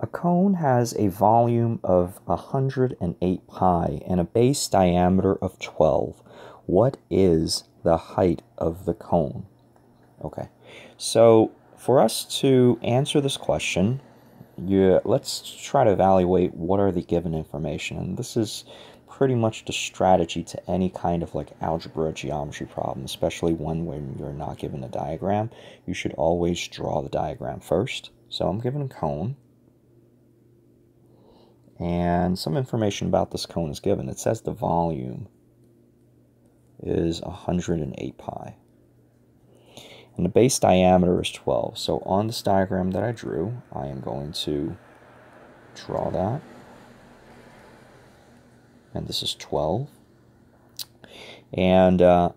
A cone has a volume of 108 pi and a base diameter of 12. What is the height of the cone? Okay, so for us to answer this question, you, let's try to evaluate what are the given information. And this is pretty much the strategy to any kind of like algebra geometry problem, especially one when you're not given a diagram. You should always draw the diagram first. So I'm given a cone. And some information about this cone is given. It says the volume is 108 pi. And the base diameter is 12. So on this diagram that I drew, I am going to draw that. And this is 12. And uh,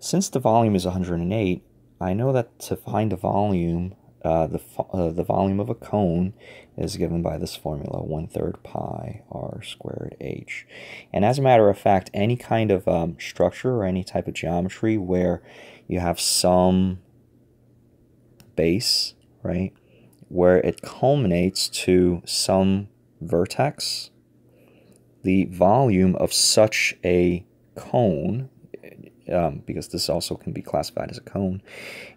since the volume is 108, I know that to find the volume, uh, the, uh, the volume of a cone is given by this formula, 1 third pi r squared h. And as a matter of fact, any kind of um, structure or any type of geometry where you have some base, right, where it culminates to some vertex, the volume of such a cone, um, because this also can be classified as a cone,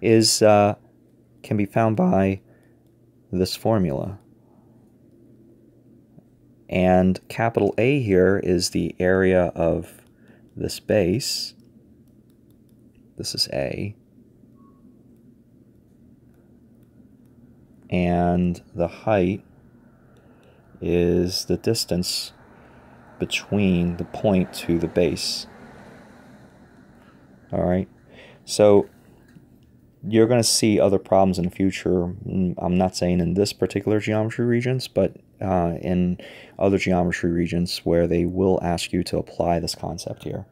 is uh, can be found by this formula. And capital A here is the area of this base. This is A. And the height is the distance between the point to the base. All right. So you're going to see other problems in the future. Mm, I'm not saying in this particular geometry Regents, but uh, in other geometry Regents where they will ask you to apply this concept here.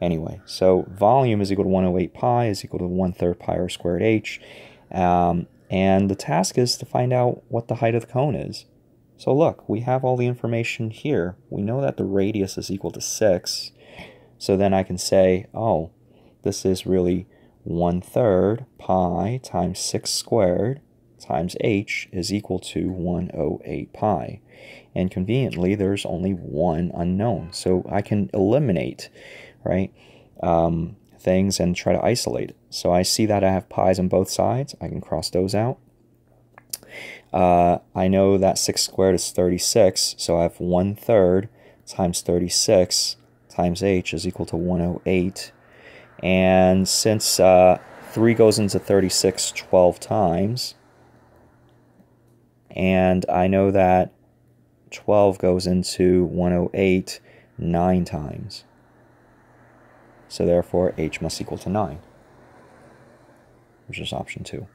Anyway, so volume is equal to 108 pi is equal to 1 third pi r squared h. Um, and the task is to find out what the height of the cone is. So look, we have all the information here. We know that the radius is equal to 6. So then I can say, oh, this is really 1 third pi times 6 squared times h is equal to 108 pi. And conveniently, there's only one unknown. So I can eliminate, right, um, things and try to isolate. So I see that I have pi's on both sides. I can cross those out. Uh, I know that 6 squared is 36, so I have 1 third times 36 times h is equal to 108. And since uh, 3 goes into 36 12 times, and I know that 12 goes into 108 9 times. So therefore, h must equal to 9, which is option 2.